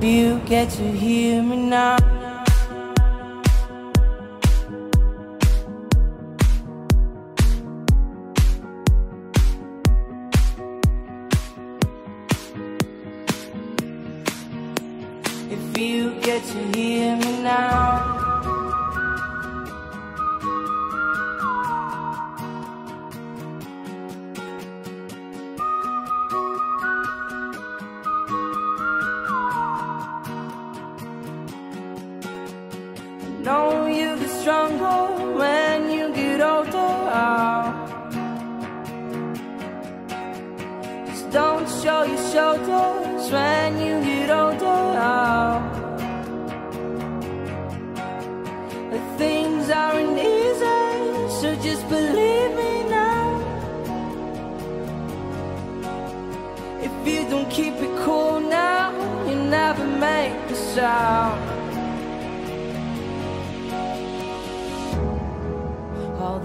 You get to hear me now. If you get to hear me now. Know you get stronger when you get older. Just don't show your shoulders when you get older. The things aren't easy, so just believe me now. If you don't keep it cool now, you never make a sound.